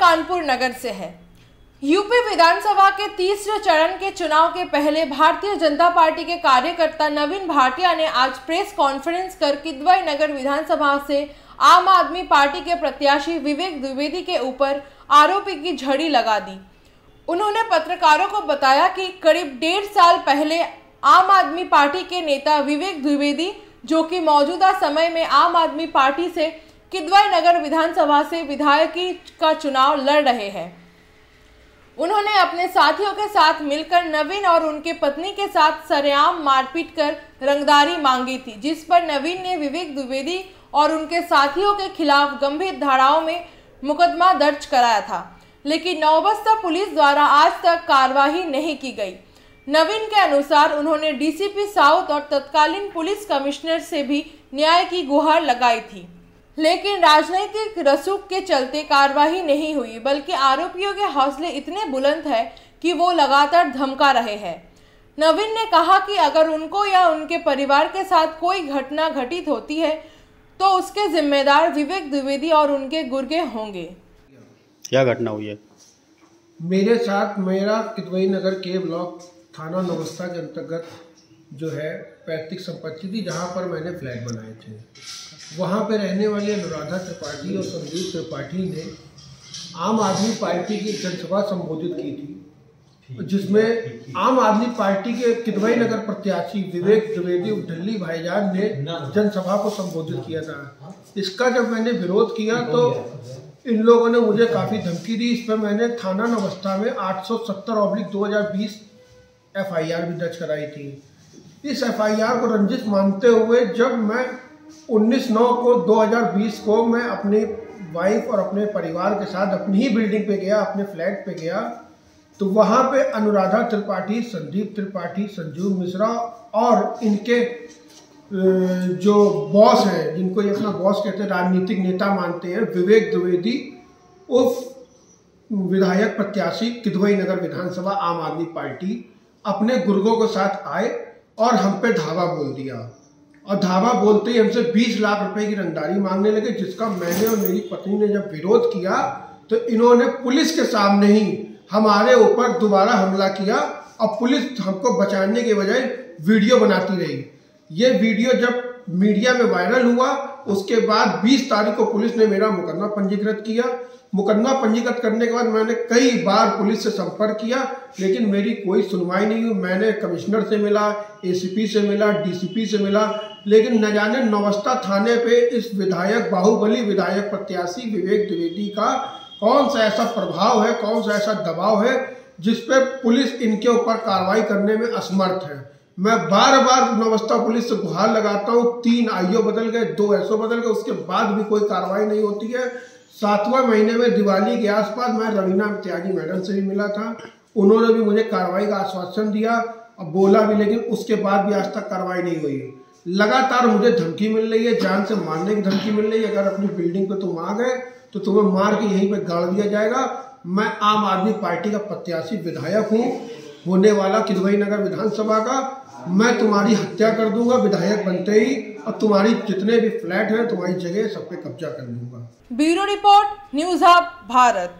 कानपुर नगर से है। यूपी विधानसभा के तीसरे चरण के चुनाव के पहले भारतीय जनता पार्टी के कार्यकर्ता नवीन भाटिया ने आज प्रेस कॉन्फ्रेंस कर किदवई नगर विधानसभा से आम आदमी पार्टी के प्रत्याशी विवेक द्विवेदी के ऊपर आरोपी की झड़ी लगा दी। उन्होंने पत्रकारों को बताया कि करीब डेढ़ साल पहले आम आदमी पार्टी के नेता विवेक द्विवेदी, जो कि मौजूदा समय में आम आदमी पार्टी से किदवई नगर विधानसभा से विधायकी का चुनाव लड़ रहे हैं। उन्होंने अपने साथियों के साथ मिलकर नवीन और उनके पत्नी के साथ सरेआम मारपीट कर रंगदारी मांगी थी, जिस पर नवीन ने विवेक द्विवेदी और उनके साथियों के खिलाफ गंभीर धाराओं में मुकदमा दर्ज कराया था। लेकिन नौबस्ता पुलिस द्वारा आज तक कार्रवाई नहीं की गई। नवीन के अनुसार उन्होंने डीसीपी साउथ और तत्कालीन पुलिस कमिश्नर से भी न्याय की गुहार लगाई थी। लेकिन राजनीतिक रसूख के चलते कार्रवाई नहीं हुई बल्कि आरोपियों के हौसले इतने बुलंद है कि वो लगातार धमका रहे हैं। नवीन ने कहा कि अगर उनको या उनके परिवार के साथ कोई घटना घटित होती है तो उसके जिम्मेदार विवेक द्विवेदी और उनके गुर्गे होंगे। क्या घटना हुई है? मेरे साथ मेरा किदवई नगर के ब्लॉक थाना नवस्था के अंतर्गत जो है पैतृक संपत्ति थी जहाँ पर मैंने फ्लैट बनाए थे। वहाँ पर रहने वाले अनुराधा त्रिपाठी और संदीप त्रिपाठी ने आम आदमी पार्टी की जनसभा संबोधित की थी जिसमें आम आदमी पार्टी के किदवई नगर प्रत्याशी विवेक द्विवेदी दिल्ली भाईजान ने जनसभा को संबोधित किया था। इसका जब मैंने विरोध किया तो इन लोगों ने मुझे काफ़ी धमकी दी। इस पर मैंने थाना नवस्था में 870 ऑब्लिक 2020 एफआईआर भी दर्ज कराई थी। इस एफआईआर को रंजित मानते हुए जब मैं 19 नौ को 2020 को मैं अपनी वाइफ और अपने परिवार के साथ अपनी ही बिल्डिंग पे गया, अपने फ्लैट पे गया तो वहाँ पे अनुराधा त्रिपाठी, संदीप त्रिपाठी संजीव मिश्रा और इनके जो बॉस हैं, जिनको ये अपना बॉस कहते हैं, राजनीतिक नेता मानते हैं, विवेक द्विवेदी उस विधायक प्रत्याशी किदवई नगर विधानसभा आम आदमी पार्टी, अपने गुर्गों के साथ आए और हम पे धावा बोल दिया। और धावा बोलते ही हमसे 20 लाख रुपए की रंगदारी मांगने लगे, जिसका मैंने और मेरी पत्नी ने जब विरोध किया तो इन्होंने पुलिस के सामने ही हमारे ऊपर दोबारा हमला किया और पुलिस हमको बचाने के बजाय वीडियो बनाती रही। ये वीडियो जब मीडिया में वायरल हुआ, उसके बाद 20 तारीख को पुलिस ने मेरा मुकदमा पंजीकृत किया। मुकदमा पंजीकृत करने के बाद मैंने कई बार पुलिस से संपर्क किया, लेकिन मेरी कोई सुनवाई नहीं हुई। मैंने कमिश्नर से मिला एसीपी से मिला डीसीपी से मिला, लेकिन न जाने नवस्था थाने पे इस विधायक, बाहुबली विधायक प्रत्याशी विवेक द्विवेदी का कौन सा ऐसा प्रभाव है, कौन सा ऐसा दबाव है, जिस जिसपे पुलिस इनके ऊपर कार्रवाई करने में असमर्थ है। मैं बार बार नवस्था पुलिस से गुहार लगाता हूँ, तीन आईओ बदल गए, दो एसओ बदल गए, उसके बाद भी कोई कार्रवाई नहीं होती है। सातवें महीने में दिवाली के आसपास मैं रवीना त्यागी मैडम से भी मिला था। उन्होंने भी मुझे कार्रवाई का आश्वासन दिया। और बोला भी, लेकिन उसके बाद भी आज तक कार्रवाई नहीं हुई लगातार मुझे धमकी मिल रही है, जान से मारने की धमकी मिल रही है। अगर अपनी बिल्डिंग पे तुम आ गए तो तुम्हें मार के यहीं पे गाड़ दिया जाएगा। मैं आम आदमी पार्टी का प्रत्याशी विधायक हूँ। होने वाला किदवई नगर विधानसभा का, मैं तुम्हारी हत्या कर दूँगा, विधायक बनते ही। और तुम्हारी जितने भी फ्लैट हैं, तुम्हारी जगह सब पे कब्जा कर लूँगा। Bureau report, news hub, Bharat.